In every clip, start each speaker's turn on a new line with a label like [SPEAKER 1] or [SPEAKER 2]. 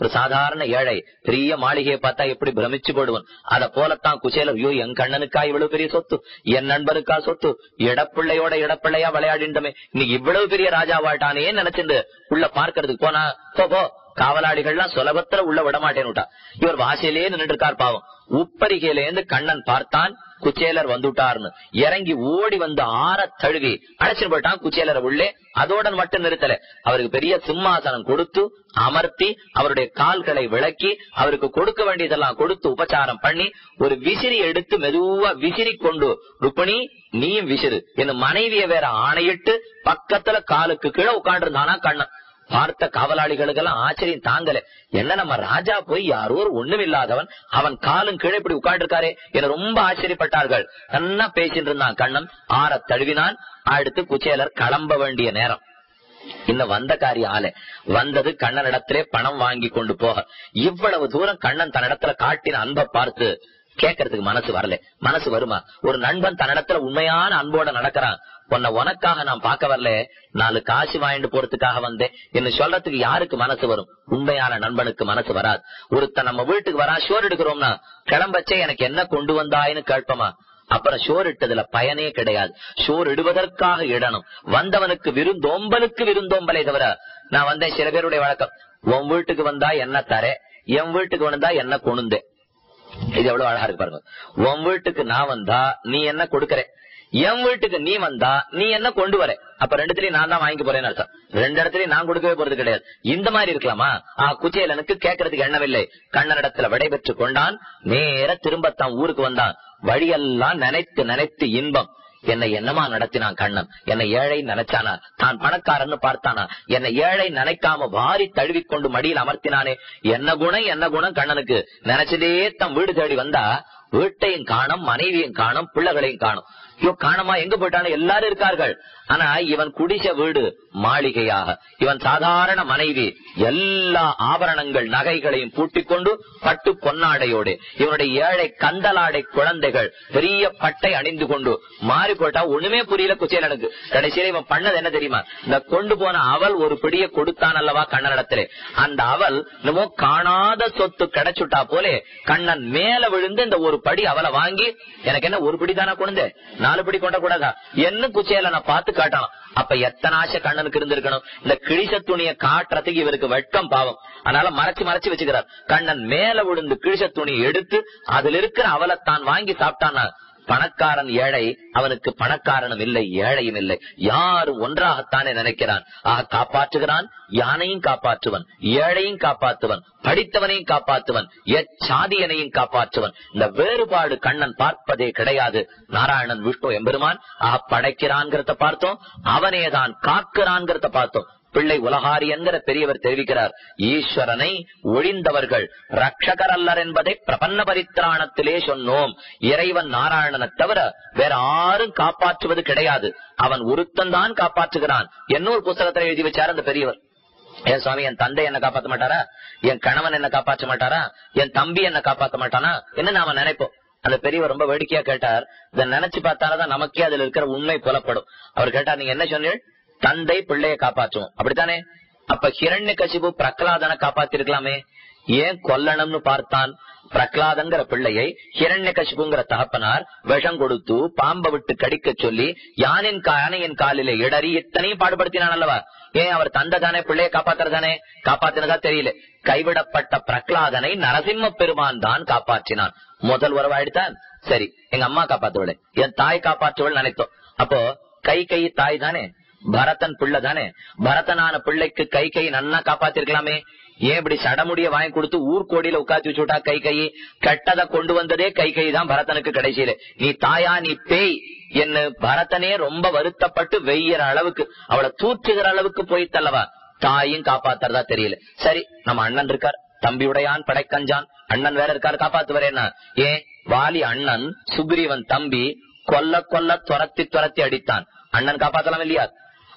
[SPEAKER 1] ஒரு சாதாரண ஏழை பெரிய மாளிகையை பார்த்தா எப்படி பிரமிச்சு போடுவான்? அத போலத்தான் குசேலர் ஐயோ என் கண்ணனுக்கா இவ்வளவு பெரிய சொத்து? என் நண்பருக்கா சொத்து? இடப்பிள்ளையோட இடப்பிள்ளையா விளையாடின்றமே. இன்னைக்கு இவ்வளவு பெரிய ராஜா வாழ்ட்டானே நினைச்சிட்டு உள்ள பார்க்கறதுக்கு போனா போ காவலாளிகள்லாம் சுலபத்துல உள்ள விட மாட்டேன்னுட்டா இவர் வாசையிலே நின்று இருக்கார் பாவம். உப்பரிகையிலேருந்து கண்ணன் பார்த்தான் குச்சேலர் வந்துட்டார்னு. இறங்கி ஓடி வந்து ஆற தழுவி அழைச்சிட்டு போயிட்டான் குச்சேலரை உள்ளே. அதோட மட்டும் நிறுத்தல. அவருக்கு பெரிய சிம்மாசனம் கொடுத்து அமர்த்தி அவருடைய கால்களை விளக்கி அவருக்கு கொடுக்க வேண்டியதெல்லாம் கொடுத்து உபச்சாரம் பண்ணி ஒரு விசிறி எடுத்து மெதுவா விசிறி கொண்டு ருப்பணி நீயும் விசிறு. என் மனைவிய வேற ஆணையிட்டு பக்கத்துல காலுக்கு கீழே உட்காண்டிருந்தானா கண்ணன். பார்த்த காவலாளிகளுக்கெல்லாம் ஆச்சரியம் தாங்கல. என்ன நம்ம ராஜா போய் யாரோ ஒரு ஒண்ணுமில்லாதவன் அவன் காலும் கீழே இப்படி உட்கார்ந்துருக்காரே என ரொம்ப ஆச்சரியப்பட்டார்கள். நல்லா பேசிட்டு இருந்தான் கண்ணன். ஆற தழுவினான். அடுத்து குச்சேலர் கிளம்ப வேண்டிய நேரம். இன்னும் வந்த காரியம் ஆளு. வந்தது கண்ணனிடத்திலே பணம் வாங்கி கொண்டு போக. இவ்வளவு தூரம் கண்ணன் தன்னிடத்துல காட்டின அன்பை பார்த்து கேட்கறதுக்கு மனசு வரல. மனசு வருமா? ஒரு நண்பன் தன்னிடத்துல உண்மையான அன்போட நடக்கிறான். உன்னை உனக்காக நான் பார்க்க வரல. நாலு காசு வாங்கிட்டு போறதுக்காக வந்தேன். என்ன சொல்றதுக்கு யாருக்கு மனசு வரும்? உண்மையான நண்பனுக்கு மனசு வராது. ஒருத்தன் நம்ம வீட்டுக்கு வரா ஷோர் எடுக்கிறோம்னா கிளம்பச்சே எனக்கு என்ன கொண்டு வந்தாயின்னு கேட்போமா அப்புறம் ஷோர் இட்டதுல பயனே கிடையாது. ஷோர் இடுவதற்காக இடணும். வந்தவனுக்கு விருந்தோம்பலுக்கு விருந்தோம்பலே தவிர நான் வந்தேன் சில பேருடைய வழக்கம். உன் வீட்டுக்கு வந்தா என்ன தர? என் வீட்டுக்கு வந்தா என்ன கொணுந்தேன் இது எவ்வளவு அழகா இருக்கு பாருங்க. உன் வீட்டுக்கு நான் வந்தா நீ என்ன கொடுக்கற? என் வீட்டுக்கு நீ வந்தா நீ என்ன கொண்டு வர? அப்ப ரெண்டுத்திலயும் நான் தான் வாங்கி போறேன்னு அர்த்தம். ரெண்டு இடத்துலயும் நான் கொடுக்கவே போறது கிடையாது. இந்த மாதிரி இருக்கலாமா? ஆ குச்சேலனுக்கு கேட்கறதுக்கு எண்ணமில்லை கண்ணனிடத்துல விடைபெற்று கொண்டான். நேர திரும்பத்தான் ஊருக்கு வந்தான். வழியெல்லாம் நினைத்து நினைத்து இன்பம். என்னை என்னமா நடத்தினான் கண்ணன்? என்னை ஏழை நினைச்சானா? தான் பணக்காரன்னு பார்த்தானா? என்னை ஏழை நினைக்காம வாரி தழுவிக்கொண்டு மடியில் அமர்த்தினானே? என்ன குணம் என்ன குணம் கண்ணனுக்கு? நினைச்சதே தம் வீடு தேடி வந்தா வீட்டையும் காணும் மனைவியும் காணும் பிள்ளைகளையும் காணும். ஐயோ காணமா? எங்க போயிட்டாலும் எல்லாரும் இருக்கார்கள். ஆனா இவன் குடிச வீடு மாளிகையாக. இவன் சாதாரண மனைவி. எல்லா ஆபரணங்கள் நகைகளையும் பூட்டிக் கொண்டு பட்டு பொன்னாடையோடு இவனுடைய ஏழை கந்தலாடை குழந்தைகள் பெரிய பட்டை அணிந்து கொண்டு மாறி போட்டா ஒண்ணுமே புரியல குச்சேலனுக்கு கடைசியில இவன் பண்ணது என்ன தெரியுமா? இந்த கொண்டு போன அவள் ஒரு பிடிய கொடுத்தான் அல்லவா கண்ணனிடத்திலே. அந்த அவள் என்னமோ காணாத சொத்து கிடைச்சுட்டா போலே கண்ணன் மேல விழுந்து இந்த ஒரு படி அவளை வாங்கி எனக்கு என்ன ஒரு படி தானே கொண்டு நாலு படி கொண்ட கூடாதா என்ன குச்சேல நான் பார்த்து காட்டலாம் அப்ப எத்தனை ஆசை கண்ணனுக்கு இருந்திருக்கணும்? இந்த கிழிச துணியை காட்டுறதுக்கு இவருக்கு வெட்கம் பாவம். அதனால மறைச்சு மறைச்சு வச்சுக்கிறார். கண்ணன் மேல விழுந்து கிழிச துணி எடுத்து அதுல இருக்கிற அவளை தான் வாங்கி சாப்பிட்டானா பணக்காரன் ஏழை அவனுக்கு பணக்காரனும் இல்லை ஏழையும் இல்லை. யாரும் ஒன்றாகத்தானே நினைக்கிறான். ஆக காப்பாற்றுகிறான் யானையும் காப்பாற்றுவன் ஏழையும் காப்பாற்றுவன் படித்தவனையும் காப்பாற்றுவன் எச்சாதியனையும் காப்பாற்றுவன். இந்த வேறுபாடு கண்ணன் பார்ப்பதே கிடையாது. நாராயணன் விஷ்ணு எம்பெருமான் ஆக படைக்கிறான்கிறத பார்த்தோம் அவனேதான் காக்கிறான்கிறத பார்த்தோம். பிள்ளை உலகாரி என்கிற பெரியவர் தெரிவிக்கிறார். ஈஸ்வரனை ஒழிந்தவர்கள் ரட்சகர் அல்லர் என்பதை பிரபன்ன பரித்ராணத்திலே சொன்னோம். இறைவன் நாராயணனை தவிர வேற யாரும் காப்பாற்றுவது கிடையாது. அவன் ஒருத்தன் தான் காப்பாற்றுகிறான். என்னொரு புஸ்தகத்துல எழுதி வச்சார் அந்த பெரியவர். என் சுவாமி என் தந்தை என்ன காப்பாத்த மாட்டாரா? என் கணவன் என்ன காப்பாற்ற மாட்டாரா? என் தம்பி என்ன காப்பாத்த மாட்டானா? என்ன நாம நினைப்போம்? அந்த பெரியவர் ரொம்ப வேடிக்கையா கேட்டார். இதை நினைச்சு பார்த்தாலதான் நமக்கே அதுல இருக்கிற உண்மை புலப்படும். அவர் கேட்டார் நீங்க என்ன சொன்னீங்க தந்தை பிள்ளைய காப்பாற்றும். அப்படித்தானே? அப்ப ஹிரண்ய கசிபு பிரகலாதனை காப்பாத்திருக்கலாமே. ஏன் கொல்லணும்னு பார்த்தான் பிரகலாதங்கிற பிள்ளையை ஹிரண்ய கசிபுங்கிற தகப்பனார் விஷம் கொடுத்து பாம்ப விட்டு கடிக்க சொல்லி யானின் யானையின் காலில இடறி இத்தனையும் பாடுபடுத்தினான் அல்லவா? ஏன் அவர் தந்தை தானே பிள்ளைய காப்பாத்துறதானே காப்பாத்தினதா தெரியல. கைவிடப்பட்ட பிரகலாதனை நரசிம்ம பெருமான் தான் காப்பாற்றினான். முதல் உறவாயிடுத்தான். சரி எங்க அம்மா காப்பாத்துவளே. என் தாய் காப்பாற்றுவள் நினைத்தோம். அப்போ கை கை தாய் தானே? பரதன் பிள்ளை தானே? பரதனான பிள்ளைக்கு கை கை நன்னா காப்பாத்திருக்கலாமே. ஏன் இப்படி சடமுடிய வாங்கி கொடுத்து ஊர்கோடியில உட்காந்து வச்சுட்டா கை கை கெட்டதை கொண்டு வந்ததே கை கை தான் பரதனுக்கு கடைசியில. நீ தாயா நீ பேய் என்ன பரதனே ரொம்ப வருத்தப்பட்டு வெய்யற அளவுக்கு அவளை தூற்றுகிற அளவுக்கு போயிட்டல்லவா? தாயும் காப்பாத்துறதா தெரியல. சரி நம்ம அண்ணன் இருக்கார். தம்பியுடையான் படைக்கஞ்சான். அண்ணன் வேற இருக்காரு காப்பாத்துவரேன்னா ஏன்? வாலி அண்ணன் சுக்ரீவன் தம்பி கொல்ல கொல்ல துரத்தி துரத்தி அடித்தான். அண்ணன் காப்பாத்தலாம் இல்லையா?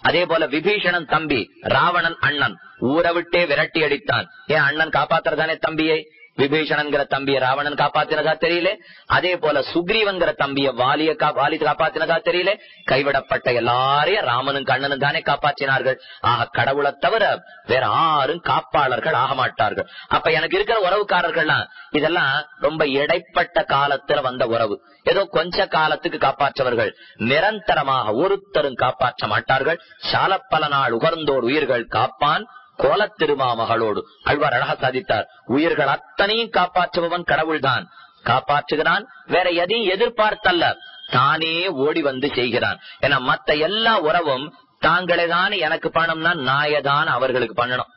[SPEAKER 1] அதே போல விபீஷணன் தம்பி ராவணன் அண்ணன் ஊரை விட்டே விரட்டி அடித்தான். ஏன் அண்ணன் காப்பாத்துறதானே தம்பியை? விபீஷணன்கிற தம்பிய ராவணன் காப்பாத்தினதா தெரியல. அதே போல சுக்ரீவன்கிற தம்பிய வாலிய வாலி காப்பாத்தினதா தெரியல. கைவிடப்பட்ட எல்லாரையும் ராமனும் கண்ணனும் தானே காப்பாற்றினார்கள் ஆக கடவுளை தவிர வேற யாரும் காப்பாளர்கள் ஆக மாட்டார்கள். அப்ப எனக்கு இருக்கிற உறவுக்காரர்கள்லாம் இதெல்லாம் ரொம்ப இடைப்பட்ட காலத்துல வந்த உறவு. ஏதோ கொஞ்ச காலத்துக்கு காப்பாற்றவர்கள். நிரந்தரமாக ஒருத்தரும் காப்பாற்ற மாட்டார்கள். சால பல நாள் உகர்ந்தோர் உயிர்கள் காப்பான் கோலத்திருமாமகளோடு அழ்வார் அழகா சாதித்தார். உயிர்கள் அத்தனையும் காப்பாற்றுபவன் கடவுள்தான். காப்பாற்றுகிறான் வேற எதையும் எதிர்பார்த்தல்ல. தானே ஓடி வந்து செய்கிறான். ஏன்னா மத்த எல்லா உறவும் தாங்களே தான் எனக்கு பணம்னா நாயதான் அவர்களுக்கு பண்ணணும்.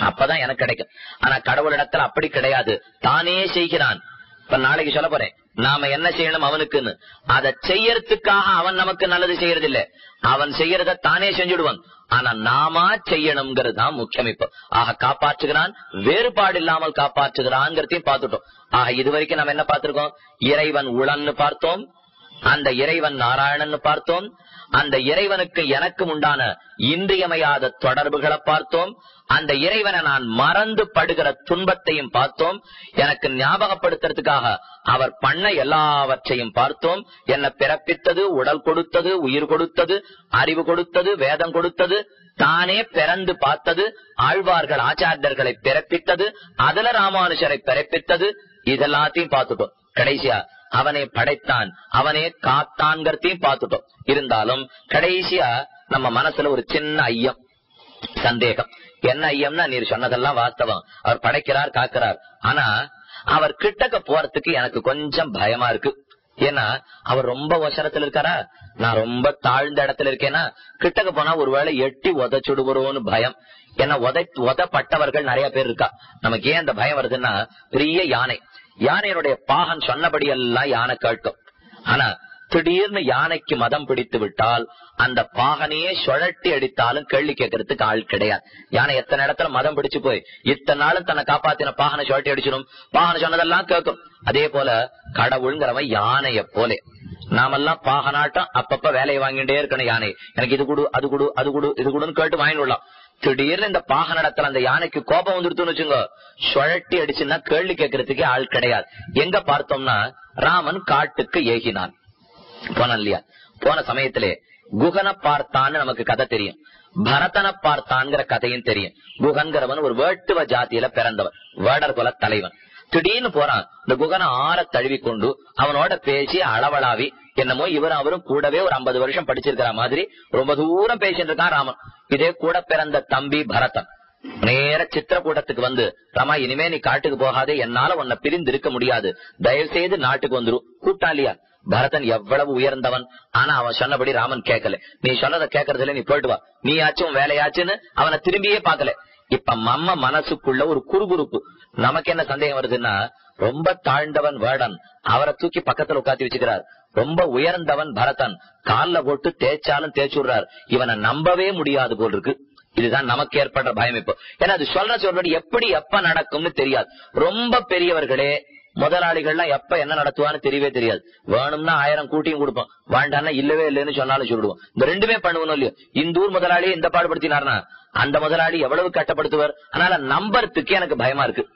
[SPEAKER 1] அப்பதான் எனக்கு கிடைக்கும். ஆனா கடவுளிடத்துல அப்படி கிடையாது. தானே செய்கிறான். இப்ப நாளைக்கு சொல்ல போறேன். நாம என்ன செய்யணும் அவனுக்குன்னு. அதை செய்யறதுக்காக அவன் நமக்கு நல்லது செய்யறது இல்ல அவன் செய்யறத தானே செஞ்சுடுவான். ஆனா நாமா செய்யணுங்கிறது தான் முக்கியம் இப்போ ஆக காப்பாற்றுகிறான் வேறுபாடு இல்லாமல் காப்பாற்றுகிறான்ங்கிறதையும் பார்த்துட்டோம். ஆக இதுவரைக்கும் நம்ம என்ன பார்த்திருக்கோம்? இறைவன் உளன்னு பார்த்தோம் அந்த இறைவன் நாராயணன் பார்த்தோம். அந்த இறைவனுக்கு எனக்கும் உண்டான இன்றியமையாத தொடர்புகளை பார்த்தோம். அந்த இறைவனை நான் மறந்து படுகிற துன்பத்தையும் பார்த்தோம். எனக்கு ஞாபகப்படுத்துறதுக்காக அவர் பண்ண எல்லாவற்றையும் பார்த்தோம். என்னை பிறப்பித்தது உடல் கொடுத்தது உயிர் கொடுத்தது அறிவு கொடுத்தது வேதம் கொடுத்தது தானே பிறந்து பார்த்தது ஆழ்வார்கள் ஆச்சாரியர்களை பிறப்பித்தது அதுல ராமானுஷரை பிறப்பித்தது இதெல்லாத்தையும் பார்த்துட்டோம். கடைசியா அவனே படைத்தான். அவனே காத்தான்கிறதையும் பார்த்துட்டோம். இருந்தாலும் கடைசியா நம்ம மனசுல ஒரு சின்ன ஐயம் சந்தேகம். என்ன ஐயம்னா நீர் சொன்னதெல்லாம் வாஸ்தவம். அவர் படைக்கிறார் காக்கிறார். ஆனா அவர் கிட்டக்க போறதுக்கு எனக்கு கொஞ்சம் பயமா இருக்கு. ஏன்னா அவர் ரொம்ப ஒசரத்துல இருக்காரா? நான் ரொம்ப தாழ்ந்த இடத்துல இருக்கேன்னா கிட்டக்க போனா ஒருவேளை எட்டி உதச்சுடுவோன்னு பயம். ஏன்னா உதை உதப்பட்டவர்கள் நிறைய பேர் இருக்கா? நமக்கு ஏன் அந்த பயம் வருதுன்னா பெரிய யானை. யானையினுடைய பாகன் சொன்னபடி எல்லாம் யானை கேட்கும். ஆனா திடீர்னு யானைக்கு மதம் பிடித்து விட்டால் அந்த பாகனையே சுழட்டி அடித்தாலும் கேள்வி கேட்கறதுக்கு ஆள் கிடையாது. யானை எத்தனை இடத்துல மதம் பிடிச்சு போய் இத்தனை நாளும் தன்னை காப்பாத்தின பாகனை சுழட்டி அடிச்சிடும். பாகனை சொன்னதெல்லாம் கேட்கும். அதே போல கடவுள்ங்கிறவன் யானைய போலே. நாமெல்லாம் பாகனாட்டம் அப்பப்ப வேலையை வாங்கிட்டே இருக்கணும் யானை. எனக்கு இது குடு அது குடு அது குடு இது குடுன்னு கேட்டு வாங்கிடலாம் விடலாம் திடீர்னு இந்த பாக பாகனடத்துல அந்த யானைக்கு கோபம் வந்துருத்துன்னு வச்சுங்க சுழட்டி அடிச்சுன்னா கேள்வி கேட்கறதுக்கே ஆள் கிடையாது. எங்க பார்த்தோம்னா ராமன் காட்டுக்கு ஏகினான். போன இல்லையா? போன சமயத்திலே குகனை பார்த்தான்னு நமக்கு கதை தெரியும். பரதனை பார்த்தான்ங்கிற கதையும் தெரியும். குகன்கிறவன் ஒரு வேட்டுவ ஜாதியில பிறந்தவன் வேடர் குல தலைவன். திடீர்னு போறான். இந்த குகனை ஆற தழுவி கொண்டு அவனோட பேசி அளவளாவி என்னமோ இவரும் அவரும் கூடவே ஒரு ஐம்பது வருஷம் படிச்சிருக்கிற மாதிரி ரொம்ப தூரம் பேசிட்டு இருக்கான் ராமன். இதே கூட பிறந்த தம்பி பரதன். நேர சித்திரக்கூட்டத்துக்கு வந்து ராமா இனிமே நீ காட்டுக்கு போகாதே என்னால உன்னை பிரிந்து இருக்க முடியாது. தயவு செய்து நாட்டுக்கு வந்துரு. கூட்டாளியா பரதன் எவ்வளவு உயர்ந்தவன். ஆனா அவன் சொன்னபடி ராமன் கேட்கல. நீ சொன்னதை கேட்கறதுல நீ போயிட்டு வா. நீ ஆச்சும் வேலையாச்சுன்னு அவனை திரும்பியே பாக்கல இப்ப மம்ம மனசுக்குள்ள ஒரு குறுகுறுப்பு. நமக்கு என்ன சந்தேகம் வருதுன்னா ரொம்ப தாழ்ந்தவன் வேடன். அவரை தூக்கி பக்கத்துல உட்காத்தி வச்சுக்கிறார். ரொம்ப உயர்ந்தவன் பரதன். கால்ல போட்டு தேய்ச்சாலும் தேய்ச்சுடுறார். இவனை நம்பவே முடியாது போல் இருக்கு இதுதான் நமக்கு ஏற்படுற பயம் இப்போ ஏன்னா அது சொல்ற சொல்றது எப்படி எப்ப நடக்கும்னு தெரியாது. ரொம்ப பெரியவர்களே முதலாளிகள்லாம் எப்ப என்ன நடத்துவான்னு தெரியவே தெரியாது. வேணும்னா ஆயிரம் கூட்டியும் கொடுப்போம். வேண்டாம்னா இல்லவே இல்லைன்னு சொன்னாலும் சொல்லிடுவோம். இந்த ரெண்டுமே பண்ணுவோம் இல்லையோ? இந்த ஊர் முதலாளி இந்த பாடுபடுத்தினார்னா அந்த முதலாளி எவ்வளவு கட்டப்படுத்துவார்? அதனால நம்பறதுக்கு எனக்கு பயமா இருக்கு.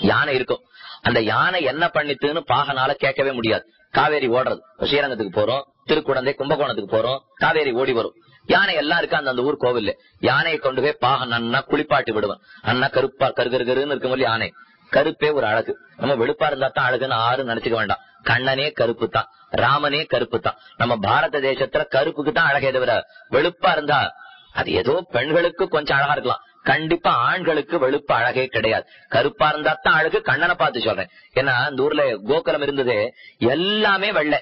[SPEAKER 1] யானை இருக்கும். அந்த யானை என்ன பண்ணித்துன்னு பாகனால கேட்கவே முடியாது. காவேரி ஓடுறது. ஸ்ரீரங்கத்துக்கு போறோம் திருக்குடந்தை கும்பகோணத்துக்கு போறோம் காவேரி ஓடி வரும். யானை எல்லாம் இருக்கு அந்த அந்த ஊர் கோவில்ல? யானையை கொண்டு போய் பாகன் அண்ணா குளிப்பாட்டி விடுவேன். அண்ணா கருப்பா கருகருன்னு இருக்கும் யானை? கருப்பே ஒரு அழகு. நம்ம வெளுப்பா இருந்தா தான் அழகுன்னு ஆறு நினைச்சுக்க வேண்டாம். கண்ணனே கருப்பு தான். ராமனே கருப்பு தான். நம்ம பாரத தேசத்துல கருப்புக்கு தான் அழகே தவிர வெளுப்பா இருந்தா அது ஏதோ பெண்களுக்கு கொஞ்சம் அழகா இருக்கலாம். கண்டிப்பா ஆண்களுக்கு வெளுப்பு அழகே கிடையாது. கருப்பா இருந்தா தான் அழகு கண்ணனை பார்த்து சொல்றேன். ஏன்னா அந்த ஊர்ல கோகுலம் இருந்தது எல்லாமே வெள்ளை.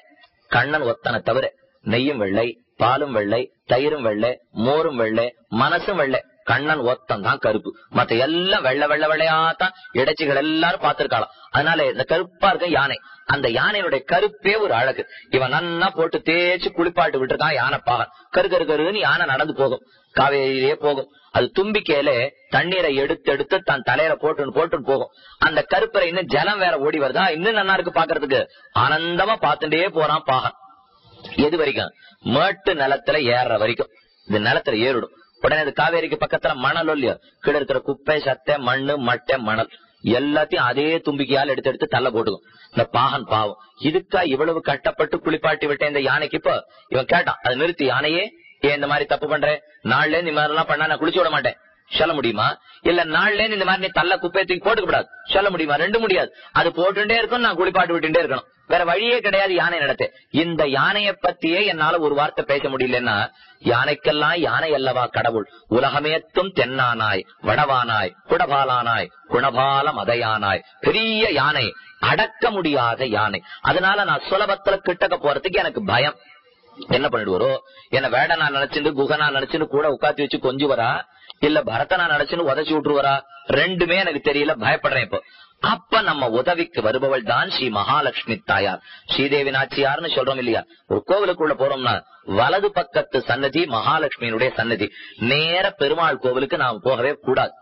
[SPEAKER 1] கண்ணன் ஒத்தனை தவிர நெய்யும் வெள்ளை பாலும் வெள்ளை தயிரும் வெள்ளை மோரும் வெள்ளை மனசும் வெள்ளை. கண்ணன் ஒத்தம் தான் கருப்பு. மத்த எல்லாம் வெள்ள வெள்ள வெள்ளையாத்தான் இடைச்சிகள் எல்லாரும் பார்த்திருக்கலாம் அதனால இந்த கருப்பா இருக்க யானை. அந்த யானையினுடைய கருப்பே ஒரு அழகு. இவன் நன்னா போட்டு தேய்ச்சு குளிப்பாட்டு விட்டுருக்கான் யானை பாகன் கரு கரு கருன்னு யானை நடந்து போகும். காவேரியிலே போகும். அது தும்பிக்கையில தண்ணீரை எடுத்து எடுத்து தன் தலையில போட்டுன்னு போட்டுன்னு போகும். அந்த கருப்பரை இன்னும் ஜலம் வேற ஓடி வருதா? இன்னும் நல்லா இருக்கு பாக்குறதுக்கு ஆனந்தமா பாத்துட்டே போறான் பாகன் எது வரைக்கும்? மேட்டு நிலத்துல ஏறுற வரைக்கும். இந்த நிலத்துல ஏறிடும். உடனே அது காவேரிக்கு பக்கத்துல மணல் இல்லையோ? கீழே இருக்கிற குப்பை சத்தை மண்ணு மட்டை மணல் எல்லாத்தையும் அதே தும்பிக்கையால் எடுத்து எடுத்து தள்ள போட்டுக்கும். இந்த பாகன் பாவம். இதுக்கா இவ்வளவு கட்டப்பட்டு குளிப்பாட்டி விட்டேன் இந்த யானைக்கு இப்போ? இவன் கேட்டான் அதை நிறுத்தி யானையே. ஏன் இந்த மாதிரி தப்பு பண்றேன் நாள்ல இந்த மாதிரி எல்லாம் பண்ணா நான் குளிச்சு விட மாட்டேன். சொல்ல முடியுமா? இல்ல நாள்ல இந்த மாதிரி நீ தள்ள குப்பையை தூக்கி போட்டுக்க கூடாது. சொல்ல முடியுமா? ரெண்டு முடியாது. அது போட்டுட்டே இருக்கும் நான் குளிப்பாட்டு விட்டுட்டே இருக்கணும். வேற வழியே கிடையாது யானை நடத்த. இந்த யானையை பத்தியே என்னால ஒரு வார்த்தை பேச முடியலன்னா யானைக்கெல்லாம் யானை அல்லவா கடவுள்? உலகமேத்தும் தென்னானாய் வடவானாய் குடபாலானாய் குணபால மதையானாய். பெரிய யானை அடக்க முடியாத யானை. அதனால நான் சுலபத்துல கிட்டக்க போறதுக்கு எனக்கு பயம். என்ன பண்ணிடுவாரோ? என்ன வேட வேடனா நினைச்சுட்டு குகனா நினைச்சுட்டு கூட உட்காந்து வச்சு கொஞ்சுவரா? இல்ல பரதனா நினைச்சுன்னு உதச்சி விட்டுருவரா? ரெண்டுமே எனக்கு தெரியல பயப்படுறேன் இப்போ. அப்ப நம்ம உதவிக்கு வருபவள் தான் ஸ்ரீ மகாலட்சுமி தாயார். ஸ்ரீதேவி நாச்சியார்னு சொல்றோம் இல்லையா? ஒரு கோவிலுக்குள்ள போறோம்னா வலது பக்கத்து சன்னதி மகாலட்சுமியினுடைய சன்னதி. நேர பெருமாள் கோவிலுக்கு நாம் போகவே கூடாது.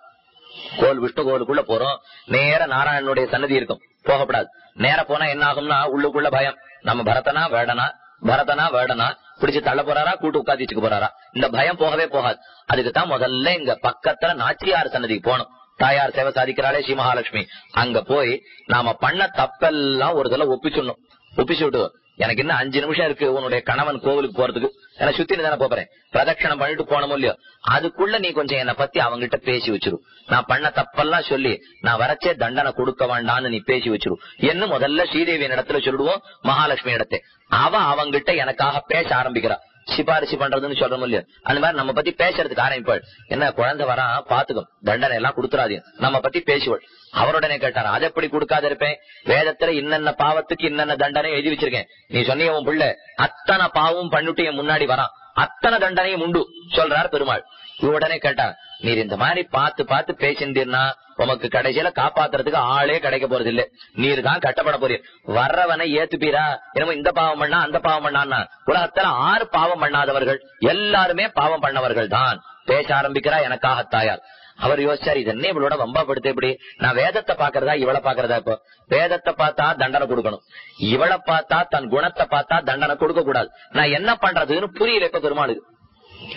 [SPEAKER 1] கோவில் விஷ்ணு கோவிலுக்குள்ள போறோம் நேர நாராயணனுடைய சன்னதி இருக்கும். போகக்கூடாது. நேர போனா என்ன ஆகும்னா உள்ளுக்குள்ள பயம். நம்ம பரதனா வேடனா பரதனா வேடனா பிடிச்சு தள்ள போறாரா கூட்டு உட்காந்து போறாரா? இந்த பயம் போகவே போகாது. அதுக்கு தான் முதல்ல இங்க பக்கத்துல நாச்சியார் சன்னதிக்கு போனோம் தாயார் சேவை சாதிக்கிறாளே ஸ்ரீ மகாலட்சுமி. அங்க போய் நாம பண்ண தப்பெல்லாம் ஒரு தடவை ஒப்பிச்சுடணும். ஒப்பிச்சு விட்டு எனக்கு இன்னும் அஞ்சு நிமிஷம் இருக்கு உன்னுடைய கணவன் கோவிலுக்கு போறதுக்கு. எனக்கு சுத்தி தானே போறேன். பிரதட்சணம் பண்ணிட்டு போனமோ இல்லையோ? அதுக்குள்ள நீ கொஞ்சம் என்னை பத்தி அவங்ககிட்ட பேசி வச்சிரு. நான் பண்ண தப்பெல்லாம் சொல்லி நான் வரச்சே தண்டனை கொடுக்க வேண்டாம்னு நீ பேசி வச்சிரு. என்ன முதல்ல ஸ்ரீதேவியின் இடத்துல சொல்லிடுவோம் மகாலட்சுமி இடத்தை. அவ அவங்கிட்ட எனக்காக பேச ஆரம்பிக்கிறா. சிபாரிசு பண்றதுன்னு சொல்றோம் இல்லையா? அந்த மாதிரி நம்ம பத்தி பேசுறதுக்கு ஆரம்பிப்பாள் என்ன குழந்தை வரா பாத்துக்கும். தண்டனை எல்லாம் கொடுத்துறாதீங்க. நம்ம பத்தி பேசுவாள் அவருடனே கேட்டாரு அதை எப்படி கொடுக்காத இருப்பேன்? வேதத்துல இன்னென்ன பாவத்துக்கு இன்னென்ன தண்டனை எழுதி வச்சிருக்கேன். நீ சொன்னிய உன் பிள்ளை அத்தனை பாவம் பண்ணிட்டு என் முன்னாடி வரான். அத்தனை தண்டனையும் உண்டு சொல்றார் பெருமாள். உடனே கேட்டா நீர் இந்த மாதிரி பார்த்து பார்த்து பேசிந்தீர்னா உமக்கு கடைசியில காப்பாத்துறதுக்கு ஆளே கிடைக்க போறது இல்ல நீர் தான் கட்டப்பட போறீர். வர்றவனை ஏத்துப்பீரா? என்னமோ இந்த பாவம் பண்ணா அந்த பாவம் பண்ணான்னா உலகத்துல ஆறு பாவம் பண்ணாதவர்கள் எல்லாருமே பாவம் பண்ணவர்கள் தான். பேச ஆரம்பிக்கிறா எனக்காக தாயார். அவர் யோசிச்சார் இது என்ன இவளோட வம்பாப்படுத்த எப்படி நான் வேதத்தை பாக்குறதா இவளை பாக்குறதா இப்போ? வேதத்தை பார்த்தா தண்டனை கொடுக்கணும். இவளை பார்த்தா தன் குணத்தை பார்த்தா தண்டனை கொடுக்க கூடாது. நான் என்ன பண்றதுன்னு புரியல இப்ப பெருமாளுக்கு.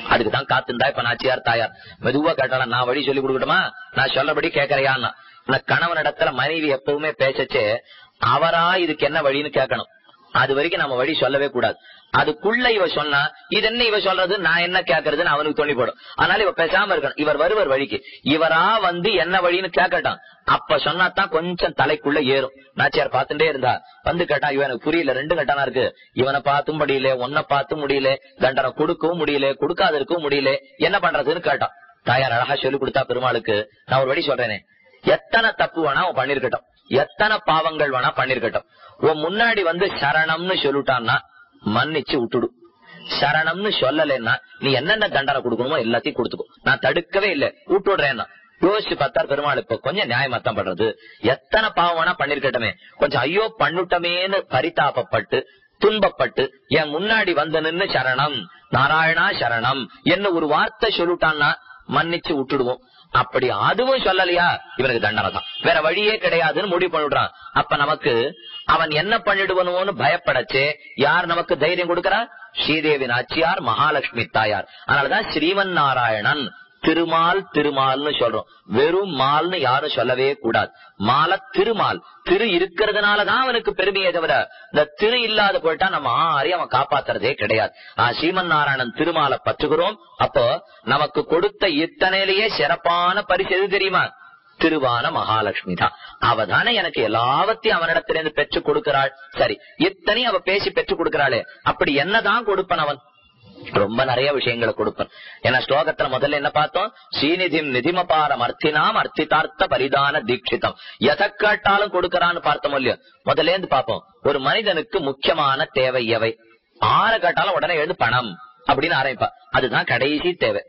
[SPEAKER 1] அதுக்கு தான் காத்துந்தா இப்ப நாச்சியார் தாயார். மெதுவா கேட்டாலும் நான் வழி சொல்லி கொடுக்கட்டுமா? நான் சொல்லபடி கேட்கறையான்னா கணவன் இடத்துல மனைவி எப்பவுமே பேசச்சே அவரா இதுக்கு என்ன வழின்னு கேட்கணும் அது வரைக்கும் நம்ம வழி சொல்லவே கூடாது. அதுக்குள்ள இவ சொன்னா இது என்ன இவ சொல்றது? நான் என்ன கேக்குறதுன்னு அவனுக்கு தோணி போடும். அதனால இவ பேசாம இருக்கணும். இவர் வருவர் வழிக்கு. இவரா வந்து என்ன வழின்னு கேட்கட்டான் அப்ப சொன்னாதான் கொஞ்சம் தலைக்குள்ள ஏறும். நாச்சியார் பார்த்துட்டே இருந்தா. வந்து கேட்டா இவனுக்கு புரியல. ரெண்டு கட்டானா இருக்கு. இவனை பார்த்தும் முடியல. உன்னை பார்த்தும் முடியல. தண்டனை கொடுக்கவும் முடியல. கொடுக்காத இருக்கவும் முடியல. என்ன பண்றதுன்னு கேட்டான். தாயார் அழகா சொல்லி கொடுத்தா பெருமாளுக்கு. நான் ஒரு வழி சொல்றேனே. எத்தனை தப்பு வேணா அவன் பண்ணிருக்கட்டும். எத்தனை பாவங்கள் வேணா பண்ணிருக்கட்டும். உன் முன்னாடி வந்து சரணம்னு சொல்லிட்டான்னா மன்னிச்சு விட்டுடு. சரணம்னு சொல்லலைன்னா நீ என்னென்ன தண்டனை கொடுக்கணுமோ எல்லாத்தையும் கொடுத்துக்கோ. நான் தடுக்கவே இல்லை. விட்டுடுறேன்னா யோசிச்சு பார்த்தா பெருமாள் இப்ப கொஞ்சம் நியாயமாத்தான் பண்றது எத்தனை பாவம் வேணா பண்ணிருக்கட்டமே. கொஞ்சம் ஐயோ பண்ணுட்டமேன்னு பரிதாபப்பட்டு துன்பப்பட்டு என் முன்னாடி வந்து நின்னு சரணம். நாராயணா சரணம். என்ன ஒரு வார்த்தை சொல்லிட்டான்னா மன்னிச்சு விட்டுடுவோம். அப்படி அதுவும் சொல்லலையா? இவனுக்கு தண்டனை தான். வேற வழியே கிடையாதுன்னு முடிவு பண்ணிடுறான் அப்ப நமக்கு அவன் என்ன பண்ணிடுவனோன்னு பயப்படச்சே. யார் நமக்கு தைரியம் கொடுக்கறா? ஸ்ரீதேவி நாச்சியார் மகாலட்சுமி தாயார். அதனாலதான் ஸ்ரீவன் நாராயணன் திருமால் திருமால்னு சொல்றோம். வெறும் மால்னு யாரும் சொல்லவே கூடாது. மால திருமால். திரு இருக்கிறதுனாலதான் அவனுக்கு பெருமையை தவிர இந்த திரு இல்லாத போயிட்டா நம்ம ஆறையும் அவன் காப்பாத்துறதே கிடையாது. ஆஹ் ஸ்ரீமன் நாராயணன் திருமாலை பற்றுகிறோம். அப்போ நமக்கு கொடுத்த இத்தனையிலேயே சிறப்பான பரிசு எது தெரியுமா? திருவான மகாலட்சுமி தான். அவ தானே எனக்கு எல்லாவத்தையும் அவனிடத்திலிருந்து பெற்று கொடுக்கிறாள். சரி இத்தனையும் அவ பேசி பெற்று கொடுக்கிறாளே? அப்படி என்னதான் கொடுப்பன் அவன்? ரொம்ப நிறைய விஷயங்களை கொடுப்பேன். ஏன்னா ஸ்லோகத்துல முதல்ல என்ன பார்த்தோம்? ஸ்ரீநிதிம் நிதிமபாரம் அர்த்தினாம் அர்த்திதார்த்த பரிதான தீட்சிதம். எதை கேட்டாலும் கொடுக்கறான்னு பார்த்தோம் இல்லையோ? முதல்ல இருந்து பார்ப்போம். ஒரு மனிதனுக்கு முக்கியமான தேவை எவை? ஆற கேட்டாலும் உடனே எழுந்து பணம் அப்படின்னு ஆரம்பிப்பா அதுதான் கடைசி தேவை.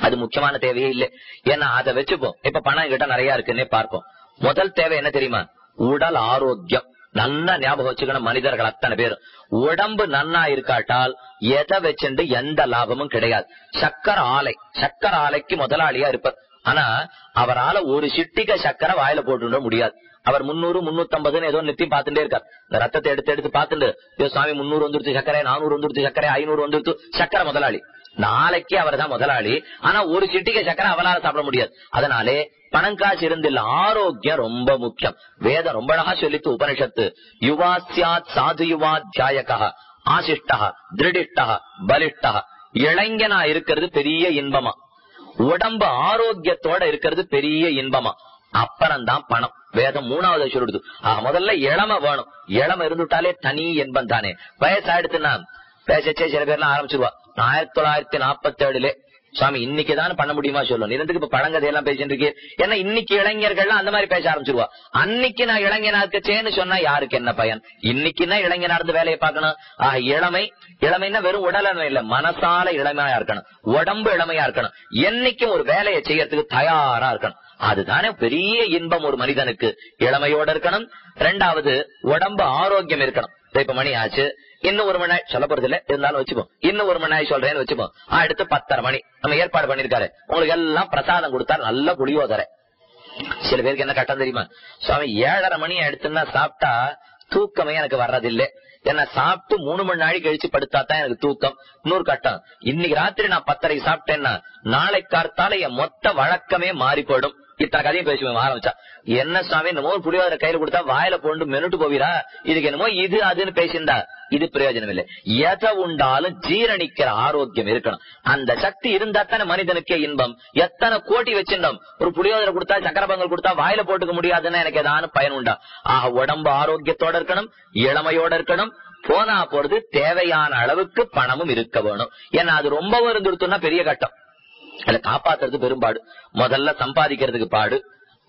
[SPEAKER 1] அது முக்கியமான தேவையே இல்லை. ஏன்னா அதை வச்சுப்போம். இப்ப பணம் கிட்ட நிறைய இருக்குன்னே பார்ப்போம். முதல் தேவை என்ன தெரியுமா? உடல் ஆரோக்கியம். நல்லா ஞாபகம் வச்சுக்கணும் மனிதர்கள் அத்தனை பேரும். உடம்பு நன்னா இருக்காட்டால் எதை வச்சுண்டு எந்த லாபமும் கிடையாது. சக்கர ஆலை. சக்கர ஆலைக்கு முதலாளியா இருப்பார். ஆனா அவரால ஒரு சிட்டிக சக்கரை வாயில போட்டு முடியாது. அவர் முன்னூறு முன்னூத்தி ஐம்பதுன்னு ஏதோ நித்தியம் பார்த்துட்டே இருக்கார். இந்த ரத்தத்தை எடுத்து எடுத்து பார்த்துட்டு சுவாமி சாமி முன்னூறு வந்துருச்சு சக்கரை நானூறு வந்துருச்சு சக்கரை ஐநூறு வந்துருச்சு சக்கரை முதலாளி. நாளைக்கு அவர் தான் முதலாளி. ஆனா ஒரு சிட்டிக்கு சக்கரை அவளால சாப்பிட முடியாது. அதனாலே பணம் காசு இருந்தில் ஆரோக்கியம் ரொம்ப முக்கியம். வேதம் ரொம்ப அழகா சொல்லித்து உபனிஷத்து. யுவா சியாத் சாது யுவா தியாயகா ஆசிஷ்டா திருடிஷ்டா பலிஷ்டா இளைஞனா இருக்கிறது பெரிய இன்பமா? உடம்பு ஆரோக்கியத்தோட இருக்கிறது பெரிய இன்பமா? அப்புறம்தான் பணம். வேதம் மூணாவது சொல்லுது. முதல்ல இளமை வேணும். இளமை இருந்துட்டாலே தனி இன்பம் தானே. வயசாயிடுத்துன்னா பேசச்சே சில பேர்லாம் ஆரம்பிச்சிருவா. ஆயிரத்தி தொள்ளாயிரத்தி நாற்பத்தி ஏழுல சுவாமி இன்னைக்குதான் பண்ண முடியுமா சொல்லும் நிறந்துக்கு இப்ப பழங்கதையெல்லாம் பேசிட்டு இருக்கு. ஏன்னா இன்னைக்கு இளைஞர்கள்லாம் அந்த மாதிரி பேச ஆரம்பிச்சிருவா. அன்னைக்கு நான் இளைஞனா இருக்கச்சேன்னு சொன்னா யாருக்கு என்ன பயன்? இன்னைக்குன்னா இளைஞனா இருந்து வேலையை பார்க்கணும். ஆஹ் இளமை இளமைன்னா வெறும் உடலமை இல்ல மனசால இளமையா இருக்கணும். உடம்பு இளமையா இருக்கணும். என்னைக்கும் ஒரு வேலையை செய்யறதுக்கு தயாரா இருக்கணும். அதுதானே பெரிய இன்பம் ஒரு மனிதனுக்கு. இளமையோட இருக்கணும். ரெண்டாவது உடம்பு ஆரோக்கியம் இருக்கணும். இப்ப மணி ஆச்சு. இன்னும் ஒரு மணி சொல்ல போறது இல்ல இருந்தாலும் வச்சுப்போம். இன்னும் ஒரு மணி சொல்றேன்னு வச்சுப்போம். அடுத்து பத்தரை மணி. நம்ம ஏற்பாடு பண்ணிருக்காரு உங்களுக்கு எல்லாம் பிரசாதம் கொடுத்தாரு நல்ல புளியோதரை. சில பேருக்கு என்ன கட்டம் தெரியுமா? சுவாமி ஏழரை மணி எடுத்துன்னா சாப்பிட்டா தூக்கமே எனக்கு வர்றதில்லை. என்ன சாப்பிட்டு மூணு மணி நாளைக்கு கழிச்சு படுத்தா தான் எனக்கு தூக்கம். இன்னொரு கட்டம். இன்னைக்கு ராத்திரி நான் பத்தரைக்கு சாப்பிட்டேன்னா நாளை கார்த்தால என் மொத்த வழக்கமே மாறி போயிடும் இத்தனை கதையும் பேசுவேன் ஆரம்பிச்சா என்ன சுவாமி இந்த ஒரு புளியோதரை கையில கொடுத்தா வாயில போண்டு மெனுட்டு போவீரா? இதுக்கு என்னமோ இது அதுன்னு பேசிண்டா இது பிரயோஜனம் இல்லை. எதை உண்டாலும் ஜீரணிக்கிற ஆரோக்கியம் இருக்கணும். அந்த சக்தி இருந்தா தானே மனிதனுக்கே இன்பம். எத்தனை கோட்டி வச்சிருந்தோம். ஒரு புளியோதரை கொடுத்தா சக்கர பொங்கல் கொடுத்தா வாயில போட்டுக்க முடியாதுன்னு எனக்கு ஏதாவது பயன் உண்டா? ஆக உடம்பு ஆரோக்கியத்தோட இருக்கணும் இளமையோட இருக்கணும். போனா போறது தேவையான அளவுக்கு பணமும் இருக்க வேணும். ஏன்னா அது ரொம்ப வருந்துடுத்துனா பெரிய கட்டம். அதை காப்பாத்துறது பெரும்பாடு. முதல்ல சம்பாதிக்கிறதுக்கு பாடு.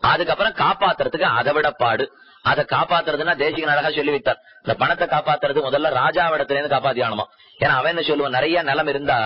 [SPEAKER 1] அதுக்கப்புறம் காப்பாத்துறதுக்கு அதை விட பாடு. அதை காப்பாத்துறதுன்னா தேசிகன் அழகா சொல்லி வைத்தார் இந்த பணத்தை காப்பாத்துறது முதல்ல ராஜாவிடத்துல இருந்து காப்பாத்தியானுமா ஏன்னா அவன் என்ன சொல்லுவான்? நிறைய நிலம் இருந்தா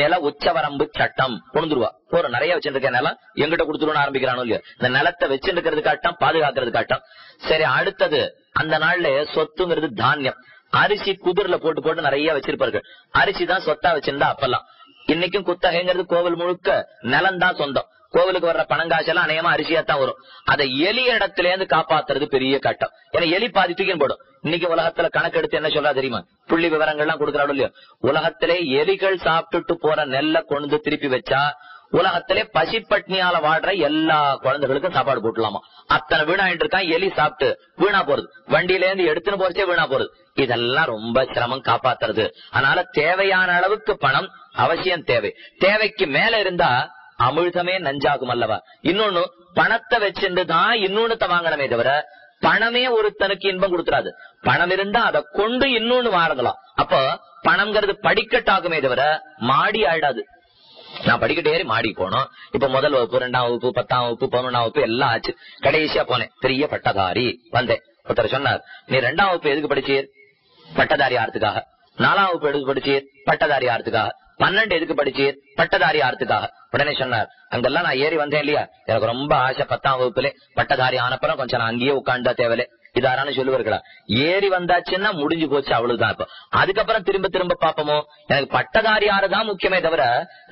[SPEAKER 1] நில உச்சவரம்பு சட்டம் கொண்டுருவா ஒரு நிறைய வச்சிருக்க நிலம் எங்கிட்ட கொடுத்துருன்னு ஆரம்பிக்கிறானோ இல்லையா? இந்த நிலத்தை வச்சிருக்கிறது காட்டம் பாதுகாக்கிறது காட்டம் சரி அடுத்தது அந்த நாள்ல சொத்துங்கிறது தானியம். அரிசி குதிரில போட்டு போட்டு நிறைய வச்சிருப்பார்கள். அரிசி தான் சொத்தா வச்சிருந்தா அப்பெல்லாம். இன்னைக்கும் குத்தகைங்கிறது கோவில் முழுக்க நிலம் தான் சொந்தம். கோவிலுக்கு வர்ற பணங்காசெல்லாம் அநேகமா அரிசியா தான் வரும். அதை எலி இடத்துல இருந்து காப்பாத்துறது பெரிய கட்டம். ஏன்னா எலி பாதி தூக்கின்னு போடும். இன்னைக்கு உலகத்துல கணக்கெடுத்து என்ன சொல்றா தெரியுமா? புள்ளி விவரங்கள்லாம் கொடுக்கறாடு இல்லையோ? உலகத்திலே எலிகள் சாப்பிட்டுட்டு போற நெல்லை கொண்டு திருப்பி வச்சா உலகத்திலே பசிப்பட்னியால வாடுற எல்லா குழந்தைகளுக்கும் சாப்பாடு போட்டுலாமா? அத்தனை வீணாயிட்டு இருக்கான் எலி சாப்பிட்டு வீணா போறது. வண்டியில இருந்து எடுத்துன்னு போறச்சே வீணா போறது. இதெல்லாம் ரொம்ப சிரமம் காப்பாத்துறது. அதனால தேவையான அளவுக்கு பணம் அவசியம் தேவை. தேவைக்கு மேல இருந்தா அமிழ்தமே நஞ்சாகும் அல்லவா? இன்னொன்னு பணத்தை வச்சுட்டு தான் இன்னொன்னு வாங்கணுமே தவிர பணமே ஒருத்தனுக்கு இன்பம் கொடுத்துறாது. பணம் இருந்தா அதை கொண்டு இன்னொன்னு வாங்கலாம். அப்ப பணம்ங்கிறது படிக்கட்டாகுமே தவிர மாடி ஆயிடாது. நான் படிக்கட்டு ஏறி மாடி போனோம். இப்ப முதல் வகுப்பு ரெண்டாம் வகுப்பு பத்தாம் வகுப்பு பதினொன்றாம் வகுப்பு எல்லாம் ஆச்சு. கடைசியா போனேன். பெரிய பட்டதாரி வந்தேன். ஒருத்தர் சொன்னார் நீ ரெண்டாம் வகுப்பு எதுக்கு படிச்சீர்? பட்டதாரி ஆறதுக்காக நாலாம் வகுப்பு எதுக்கு படிச்சீர்? பட்டதாரி ஆறதுக்காக பன்னெண்டு எதுக்கு படிச்சீர்? பட்டதாரி ஆறதுக்காக உடனே சொன்னார் அங்கெல்லாம் நான் ஏறி வந்தேன் இல்லையா? எனக்கு ரொம்ப ஆசை பத்தாம் வகுப்புல. பட்டதாரி ஆனப்பறம் கொஞ்சம் நான் அங்கேயே உட்காண்டா தேவையில்லை. இதாரான்னு சொல்லுவார்களா? ஏறி வந்தாச்சுன்னா முடிஞ்சு போச்சு அவ்வளவுதான் இப்போ. அதுக்கப்புறம் திரும்ப திரும்ப பாப்போமோ எனக்கு பட்டதாரி ஆறுதான் முக்கியமே தவிர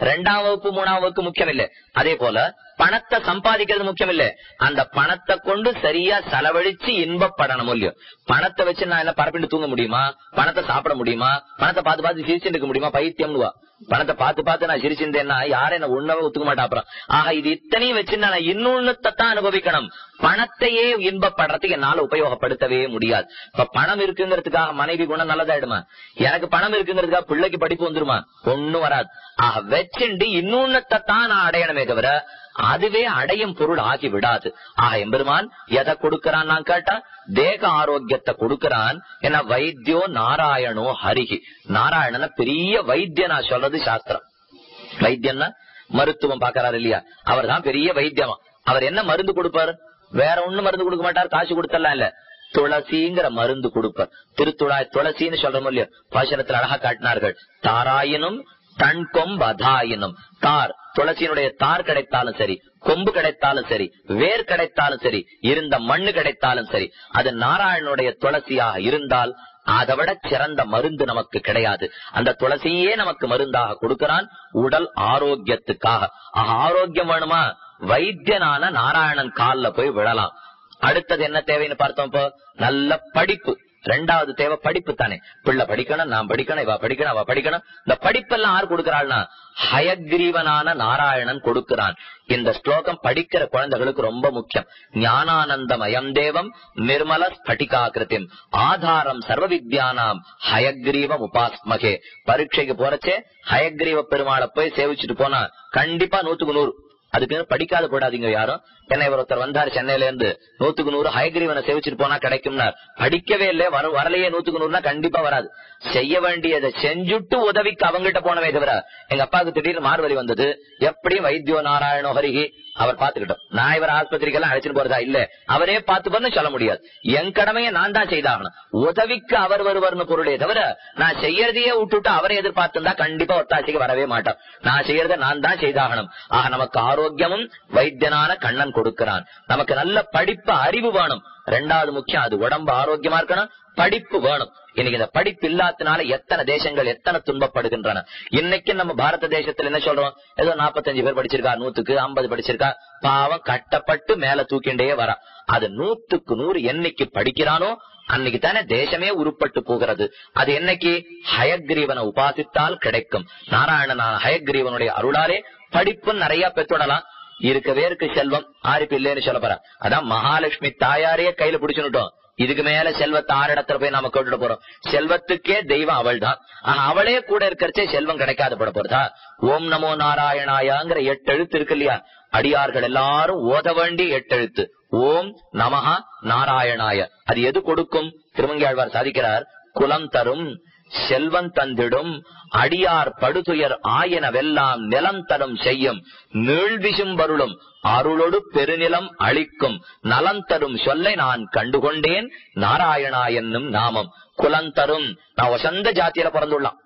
[SPEAKER 1] ரெண்டாம் வகுப்பு மூணாம் வகுப்பு முக்கியம் இல்ல அதே போல பணத்தை சம்பாதிக்கிறது முக்கியம் இல்ல அந்த பணத்தை கொண்டு சரியா செலவழிச்சு இன்பப்படணும் இல்லையோ. பணத்தை வச்சு நான் என்ன பரப்பிட்டு தூங்க முடியுமா? பணத்தை சாப்பிட முடியுமா? பணத்தை பார்த்து பார்த்து சிரிச்சுட்டு இருக்க முடியுமா? பைத்தியம்னுவா. பணத்தை பார்த்து பார்த்து நான் சிரிச்சிருந்தேன்னா யாரும் என்ன உண்ணவே ஒத்துக்க மாட்டா. அப்புறம் ஆக இது இத்தனையும் வச்சிருந்தா நான் அனுபவிக்கணும். பணத்தையே இன்பப்படுறதுக்கு என்னால உபயோகப்படுத்தவே முடியாது. இப்ப பணம் இருக்குங்கிறதுக்காக மனைவி குணம் நல்லதாயிடுமா? எனக்கு பணம் இருக்குங்கிறதுக்காக பிள்ளைக்கு படிப்பு வந்துருமா? ஒண்ணும் வராது. ஆக வச்சுண்டு இன்னொன்னத்தை தான் நான் அடையணுமே தவிர அதுவே அடையும் பொருள் ஆகி விடாது. ஆக எம்பெருமான் எதை கொடுக்கறான் நான் கேட்டா? தேக ஆரோக்கியத்தை கொடுக்கறான். என்ன வைத்தியோ நாராயணோ ஹரிகி நாராயணன பெரிய வைத்தியனா சொல்றது சாஸ்திரம். வைத்தியம்னா மருத்துவம் பாக்குறாரு இல்லையா? அவர் தான் பெரிய வைத்தியமா. அவர் என்ன மருந்து கொடுப்பார்? வேற ஒண்ணு மருந்து கொடுக்க மாட்டார் காசு கொடுத்தலாம் இல்ல. துளசிங்கிற மருந்து கொடுப்பார். திருத்துழாய் துளசின்னு சொல்றோம் இல்லையா? பாசனத்தில் அழகா காட்டினார்கள். தாராயினும் தன் கொம்பதாயினும் தார் துளசியினுடைய தார் கிடைத்தாலும் சரி கொம்பு கிடைத்தாலும் சரி வேர் கிடைத்தாலும் சரி இருந்த மண்ணு கிடைத்தாலும் சரி அது நாராயணனுடைய துளசியாக இருந்தால் அதை விட சிறந்த மருந்து நமக்கு கிடையாது. அந்த துளசியே நமக்கு மருந்தாக கொடுக்கிறான் உடல் ஆரோக்கியத்துக்காக. ஆரோக்கியம் வேணுமா? வைத்தியனான நாராயணன் கால்ல போய் விழலாம். அடுத்தது என்ன தேவைன்னு பார்த்தோம் இப்போ? நல்ல படிப்பு. ரெண்டாவது தேவை படிப்பு தானே. பிள்ளை படிக்கணும் நான் படிக்கணும் இவ படிக்கணும் அவ படிக்கணும். இந்த படிப்பெல்லாம் யார் கொடுக்கிறாள்னா? ஹயக்ரீவனான நாராயணன் கொடுக்கிறான். இந்த ஸ்லோகம் படிக்கிற குழந்தைகளுக்கு ரொம்ப முக்கியம். ஞானானந்தமயம் தேவம் நிர்மல ஸ்பட்டிகாகிருத்திம். ஆதாரம் சர்வ வித்யானாம் ஹயக்ரீவம் உபாஸ்மகே. பரீட்சைக்கு போறச்சே ஹயக்ரீவ பெருமாளை போய் சேவிச்சுட்டு போனா கண்டிப்பா நூத்துக்கு நூறு. அதுக்கு படிக்காத போடாதீங்க யாரும் என்ன இவர் ஒருத்தர் வந்தாரு சென்னையில இருந்து நூத்துக்கு நூறு ஹைகிரீவனை சேவிச்சுட்டு போனா கிடைக்கும்னா படிக்கவே இல்லை வர வரலையே நூத்துக்கு நூறுனா கண்டிப்பா வராது. செய்ய வேண்டியதை செஞ்சுட்டு உதவிக்கு அவங்ககிட்ட போனவே தவிர எங்க அப்பாவுக்கு திடீர்னு மார்வலி வந்தது. எப்படியும் வைத்தியோ நாராயணோ ஹரிகி அவர் பாத்துக்கிட்டோம் நான் இவர் ஆஸ்பத்திரிக்கெல்லாம் அழைச்சிட்டு போறதா? இல்ல. அவரே பாத்துப்பார்னு சொல்ல முடியாது. என் கடமையை நான் தான் செய்தாகணும். உதவிக்கு அவர் வருவர்னு பொருளே தவிர நான் செய்யறதையே விட்டுட்டு அவரை எதிர்பார்த்திருந்தா கண்டிப்பா ஒத்தாசைக்கு வரவே மாட்டோம். நான் செய்யறத நான் தான் செய்தாகணும். ஆக நமக்கு ஆரோக்கியமும் வைத்தியனான கண்ணன் கொடுக்கிறான். நமக்கு நல்ல படிப்பு அறிவு வேணும். ரெண்டாவது முக்கியம் அது உடம்பு ஆரோக்கியமா இருக்கணும். படிப்பு வேணும். இன்னைக்கு இந்த படிப்பு இல்லாதனால எத்தனை தேசங்கள் எத்தனை துன்பப்படுகின்றன. இன்னைக்கு நம்ம பாரத தேசத்துல என்ன சொல்றோம்? ஏதோ 45 பேர் படிச்சிருக்கா நூத்துக்கு 50 படிச்சிருக்கா? பாவம் கட்டப்பட்டு மேல தூக்கிண்டே வர. அது நூத்துக்கு நூறு என்னைக்கு படிக்கிறானோ அன்னைக்கு தானே தேசமே உருப்பட்டு போகிறது. அது என்னைக்கு? ஹயக்ரீவனை உபாசித்தால் கிடைக்கும். நாராயணனா ஹயக்ரீவனுடைய அருளாலே படிப்பு நிறைய பெற்றுடலாம். இருக்கவே இருக்கு செல்வம். ஆரிப்பு இல்லைன்னு சொல்ல போற. அதான் மகாலட்சுமி தாயாரையே கையில பிடிச்சுட்டோம் இதுக்கு மேல செல்வத்தை ஆறு இடத்துல போய் நாம கொண்டுட்டு போறோம். செல்வத்துக்கே தெய்வம் அவள் தான் ஆனா அவளே கூட இருக்கிறச்சே செல்வம் கிடைக்காத பட போறதா? ஓம் நமோ நாராயணாயாங்கிற எட்டு எழுத்து இருக்கு இல்லையா? அடியார்கள் எல்லாரும் ஓத வேண்டிய எட்டு எழுத்து. ஓம் நமஹா நாராயணாய. அது எது கொடுக்கும்? திருமங்கியாழ்வார் சாதிக்கிறார் குலம் தரும் செல்வம் தந்திடும் அடியார் படுதுயர் ஆயனவெல்லாம் நிலம் தரும் செய்யும் நீழ்விசும்பருளும் அருளொடு பெருநிலம் அளிக்கும். நலம் தரும் சொல்லை நான் கண்டுகொண்டேன் நாராயணா என்னும் நாமம். குலந்தரும் நான் வசந்த ஜாத்தியில பிறந்துள்ளான்.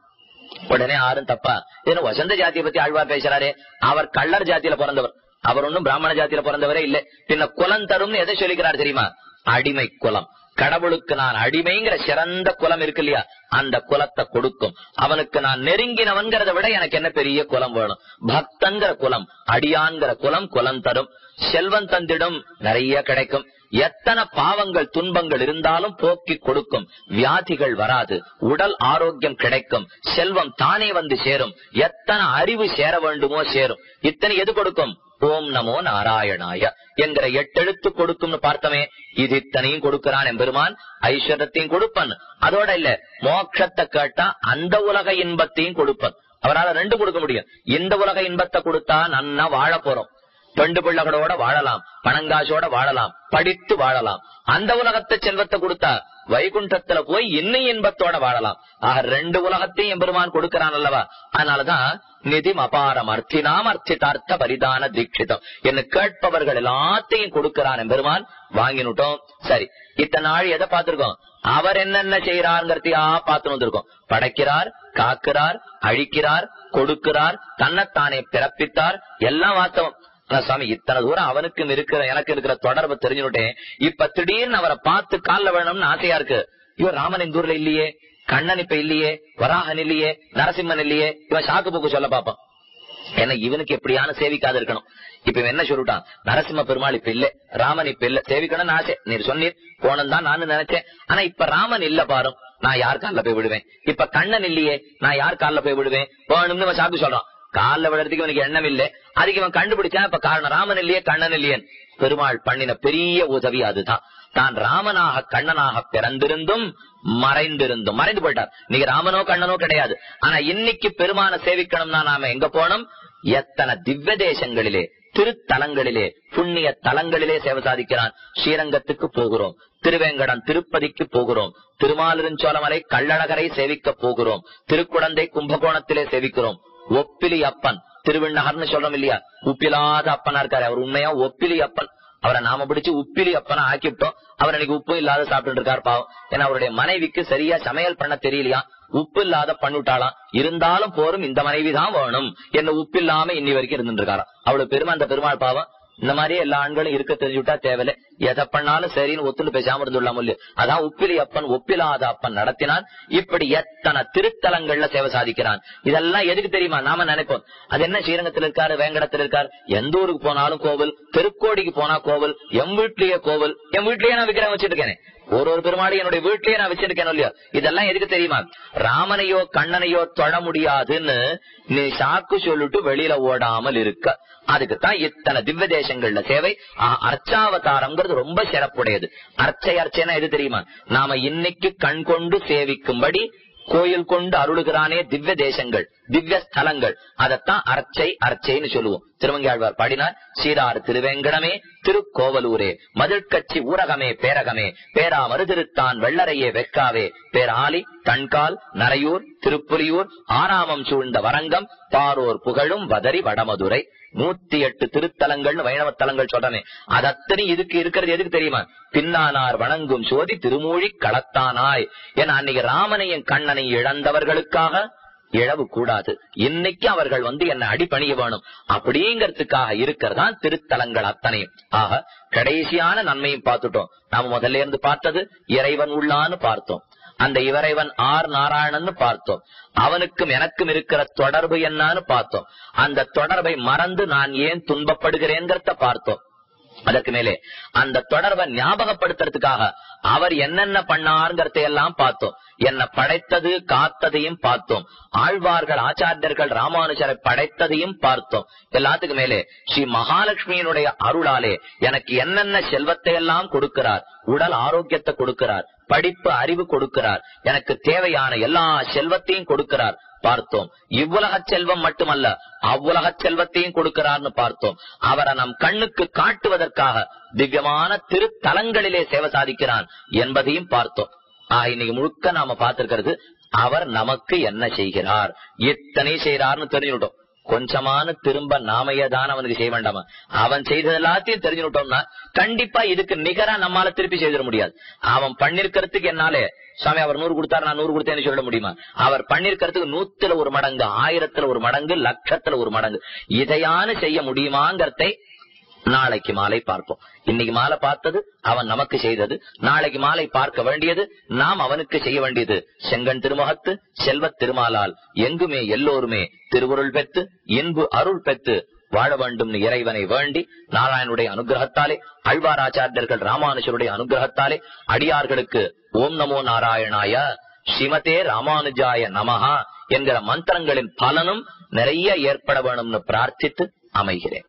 [SPEAKER 1] உடனே ஆறும் தப்பா. ஏன்னா வசந்த ஜாத்தியை பத்தி ஆழ்வார் பேசுறாரே? அவர் கள்ளர் ஜாத்தியில பிறந்தவர். அவர் ஒன்னும் பிராமண ஜாத்தியில பிறந்தவரே இல்ல. பின்ன குலம் தரும்னு எதை சொல்லிக்கிறார் தெரியுமா? அடிமை குலம். கடவுளுக்கு நான் அடிமைங்கிற சிறந்த குலம் இருக்கு இல்லையா? அந்த குலத்தை கொடுக்கும். அவனுக்கு நான் நெருங்கினவன்கிறத விட எனக்கு என்ன பெரிய குலம் வேணும்? பக்தங்கிற குலம் அடியான்கிற குலம் குலம் தரும். செல்வம் தந்திடும் நிறைய கிடைக்கும். எத்தனை பாவங்கள் துன்பங்கள் இருந்தாலும் போக்கி கொடுக்கும். வியாதிகள் வராது. உடல் ஆரோக்கியம் கிடைக்கும். செல்வம் தானே வந்து சேரும். எத்தனை அறிவு சேர வேண்டுமோ சேரும். இத்தனை எது கொடுக்கும்? ஓம் நமோ நாராயணாய என்கிற எட்டெழுத்து கொடுக்கும்னு பார்த்தமே இது இத்தனையும் கொடுக்கிறான் எம்பெருமான் ஐஸ்வர்யத்தையும் கொடுப்பன். அதோட இல்ல மோட்சத்தை கேட்டா அந்த உலக இன்பத்தையும் கொடுப்பன். அவரால் ரெண்டு கொடுக்க முடியும். இந்த உலக இன்பத்தை கொடுத்தா நன்னா வாழ போறோம். பெண்டு பிள்ளைகளோட வாழலாம் பணங்காசோட வாழலாம் படித்து வாழலாம். அந்த உலகத்தை செல்வத்தை கொடுத்தா வைகுண்டத்துல போய் இன்னும் இன்பத்தோட வாழலாம். ஆக ரெண்டு உலகத்தையும் எம்பெருமான் கொடுக்கிறான் அல்லவா? அதனாலதான் நிதி அபாரம் அர்த்தினாம் அர்த்திதார்த்த பரிதான தீட்சிதம். என்ன கேட்பவர்கள் எல்லாத்தையும் கொடுக்கிறான் எம்பெருமான். வாங்கினுட்டோம் சரி இத்தனை நாள் எதை பார்த்திருக்கோம்? அவர் என்னென்ன செய்யறாருங்கிறதையா பார்த்து வந்திருக்கோம். படைக்கிறார் காக்கிறார் அழிக்கிறார் கொடுக்கிறார் தன்னைத்தானே பிறப்பித்தார். எல்லாம் வாஸ்தவம் ஆனா சாமி இத்தனை தூரம் அவனுக்கும் இருக்கிற எனக்கு இருக்கிற தொடர்பு தெரிஞ்சுட்டேன் இப்ப திடீர்னு அவரை பார்த்து காலில் வேணும்னு ஆசையா இருக்கு. இவன் ராமன் இந்த ஊர்ல இல்லையே? கண்ணன் இப்ப இல்லையே? வராகன் இல்லையே? நரசிம்மன் இல்லையே? இவன் சாக்கு போக்கு சொல்ல பாப்பான் ஏன்னா இவனுக்கு எப்படியான சேவிக்காது இருக்கணும். இப்ப இவன் என்ன சொல்லிட்டான்? நரசிம்ம பெருமாள் இப்ப இல்ல ராமன் இப்ப இல்ல சேவிக்கணும்னு ஆசை. நீர் சொன்னீர் போனது தான் நானும் நினைச்சேன். ஆனா இப்ப ராமன் இல்ல பாரும் நான் யார் காலில் போய் விடுவேன்? இப்ப கண்ணன் இல்லையே நான் யார் காலில் போய் விடுவேன்? வேணும்னு சாக்கு சொல்றான். காலில் விடுறதுக்கு இவனுக்கு எண்ணம் இல்ல அதுக்கு இவன் கண்டுபிடிச்சான் இப்ப காரணம் ராமன் இல்லையே கண்ணன் இல்லையன் பெருமாள் பண்ணின பெரிய உதவி அதுதான். தான் ராமனாக கண்ணனாக பிறந்திருந்தும் மறைந்திருந்தும். மறைந்து போயிட்டார். நீங்க ராமனோ கண்ணனோ கிடையாது. ஆனா இன்னைக்கு பெருமான சேவிக்கணும்னா நாம எங்க போனோம் எத்தனை திவ்ய தேசங்களிலே திருத்தலங்களிலே புண்ணிய தலங்களிலே சேவை சாதிக்கிறான். ஸ்ரீரங்கத்துக்கு போகிறோம். திருவேங்கடம் திருப்பதிக்கு போகிறோம். திருமாலிருஞ்சோலமலை கள்ளழகரை சேவிக்க போகிறோம். திருக்குழந்தை கும்பகோணத்திலே சேவிக்கிறோம். ஒப்பிலி அப்பன். திருவிண்ணகர்னு சொல்றோம் இல்லையா? உப்பிலாத அப்பனா இருக்காரு. அவர் உண்மையா ஒப்பிலி அப்பன். அவரை நாம பிடிச்சு உப்பிலி அப்பனா ஆக்கிவிட்டோம். அவர் அன்னைக்கு உப்பு இல்லாத சாப்பிட்டு இருக்காரு பாவம். ஏன்னா அவருடைய மனைவிக்கு சரியா சமையல் பண்ண தெரியலையா? உப்பு இல்லாத பண்ணிவிட்டாளாம். இருந்தாலும் போரும் இந்த மனைவி தான் வேணும். என்ன உப்பு இல்லாம இன்னி வரைக்கும் இருந்துட்டு இருக்காராம். அவ்வளவு பெருமை அந்த பெருமாள் பாவம். இந்த மாதிரி எல்லா ஆண்களும் இருக்க தெரிஞ்சுட்டா தேவையில்ல. எதை பண்ணாலும் சரின்னு ஒத்துழு பேசாம இருந்துள்ள இல்லையோ அதான் உப்பிலி அப்பன் ஒப்பிலாத அப்பன் நடத்தினான். இப்படி எத்தனை திருத்தலங்கள்ல சேவை சாதிக்கிறான். இதெல்லாம் எதுக்கு தெரியுமா? நாம நினைப்போம். அது என்ன ஸ்ரீரங்கத்தில் இருக்காரு? வேங்கடத்தில் இருக்காரு. எந்த ஊருக்கு போனாலும் கோவில். திருக்கோடிக்கு போனா கோவில். எம் வீட்லயே கோவில். என் வீட்லயே நான் விக்கிரகம் வச்சிட்டு இருக்கேன். ஒரு ஒரு பெருமாடி என்னுடைய வீட்லயே நான் வச்சிருக்கேன் இல்லையா? இதெல்லாம் எதுக்கு தெரியுமா? ராமனையோ கண்ணனையோ தொட முடியாதுன்னு நீ சாக்கு சொல்லிட்டு வெளியில ஓடாமல் இருக்க. அதுக்குத்தான் இத்தனை திவ்ய தேசங்கள்ல சேவை. ஆஹ், அர்ச்சாவதாரம்ங்கிறது ரொம்ப சிறப்புடையது. அர்ச்சை அர்ச்சைனா எது தெரியுமா? நாம இன்னைக்கு கண் கொண்டு சேவிக்கும்படி கோயில் கொண்டு அருளுகிறானே திவ்ய தேசங்கள் திவ்ய ஸ்தலங்கள். அதத்தான் அர்ச்சை அர்ச்சைன்னு சொல்லுவோம். திருவங்கியாழ்வார் பாடினார் சீரார் திருவேங்கடமே திருக்கோவலூரே மதிழ்கட்சி ஊரகமே பேரகமே பேரா மறுதிருத்தான் வெள்ளரையே வெக்காவே பேராலி தன்கால் நரையூர் திருப்புலியூர் ஆராமம் சூழ்ந்த வரங்கம் பாரோர் புகழும் வதரி வடமதுரை நூத்தி எட்டு திருத்தலங்கள்னு வைணவ தலங்கள் சொல்றமே அது அத்தனை இதுக்கு இருக்கிறது எதுக்கு தெரியுமா? பின்னானார் வணங்கும் சோதி திருமூழி களத்தானாய். ஏன்னா அன்னைக்கு ராமனையும் கண்ணனை இழந்தவர்களுக்காக இழவு கூடாது. இன்னைக்கு அவர்கள் வந்து என்ன அடிபணிய வேணும். அப்படிங்கறதுக்காக இருக்கிறதான் திருத்தலங்கள் அத்தனையும். ஆக கடைசியான நன்மையும் பார்த்துட்டோம். நாம முதல்ல இருந்து பார்த்தது இறைவன் உள்ளான்னு பார்த்தோம். அந்த இவரைவன் ஆர் நாராயணன்னு பார்த்தோம். அவனுக்கும் எனக்கும் இருக்கிற தொடர்பு என்னன்னு பார்த்தோம். அந்த தொடர்பை மறந்து நான் ஏன் துன்பப்படுகிறேங்கிறத பார்த்தோம். அதற்கு மேலே அந்த தொடர்பை ஞாபகப்படுத்துறதுக்காக அவர் என்னென்ன பண்ணாருங்கிறத எல்லாம் பார்த்தோம். என்ன படைத்தது காத்ததையும் பார்த்தோம். ஆழ்வார்கள் ஆச்சாரியர்கள் ராமானுஜரை படைத்ததையும் பார்த்தோம். எல்லாத்துக்கு மேலே ஸ்ரீ மகாலட்சுமியினுடைய அருளாலே எனக்கு என்னென்ன செல்வத்தை எல்லாம் கொடுக்கிறார் உடல் ஆரோக்கியத்தை கொடுக்கிறார் படிப்பு அறிவு கொடுக்கிறார். எனக்கு தேவையான எல்லா செல்வத்தையும் கொடுக்கிறார். பார்த்தோம். இவ்வுலக செல்வம் மட்டுமல்ல அவ்வுலக செல்வத்தையும் கொடுக்கிறார்னு பார்த்தோம். அவரை நம் கண்ணுக்கு காட்டுவதற்காக திவ்யமான திருத்தலங்களிலே சேவை சாதிக்கிறான் என்பதையும் பார்த்தோம். ஆஹ் இன்னைக்கு முழுக்க நாம பார்த்திருக்கிறது அவர் நமக்கு என்ன செய்கிறார்? எத்தனை செய்யறார்னு தெரிஞ்சுட்டோம் கொஞ்சமான திரும்ப நாமையே தான் அவனுக்கு செய்ய வேண்டாமா அவன் செய்தது எல்லாத்தையும் தெரிஞ்சுட்டோம்னா கண்டிப்பா இதுக்கு நிகரா நம்மால திருப்பி செய்திட முடியாது. அவன் பண்ணிருக்கிறதுக்கு என்னாலே சுவாமி அவர் நூறு கொடுத்தாரு நான் நூறு கொடுத்தேன்னு சொல்ல முடியுமா? அவர் பண்ணிருக்கிறதுக்கு நூத்துல ஒரு மடங்கு ஆயிரத்துல ஒரு மடங்கு லட்சத்துல ஒரு மடங்கு. இதையான செய்ய முடியுமாங்கிறதை நாளைக்கு மாலை பார்ப்போம். இன்னைக்கு மாலை பார்த்தது அவன் நமக்கு செய்தது. நாளைக்கு மாலை பார்க்க வேண்டியது நாம் அவனுக்கு செய்ய வேண்டியது. செங்கன் திருமுகத்து செல்வத் திருமாலால் எங்குமே எல்லோருமே திருவுருள் பெற்று இன்பு அருள் பெற்று வாழ வேண்டும் இறைவனை வேண்டி நாராயணனுடைய அனுகிரகத்தாலே அழ்வாராச்சாரியர்கள் ராமானுஜருடைய அனுகிரகத்தாலே அடியார்களுக்கு ஓம் நமோ நாராயணாய ஸ்ரீமதே ராமானுஜாய நமஹா என்கிற மந்திரங்களின் பலனும் நிறைய ஏற்பட வேணும்னு பிரார்த்தித்து அமைகிறேன்.